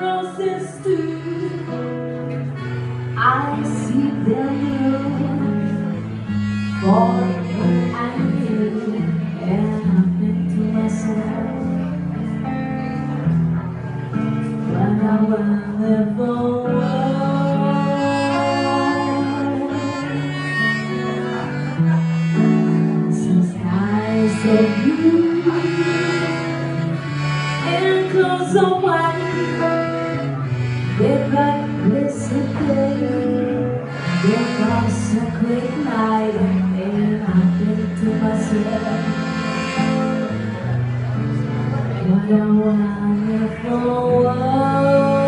roses too. I see them for and you, and I think to myself, I will live for Since I said you and close on white, they've got blessed day. It was a quick night, and I think to myself, what a wonderful world. They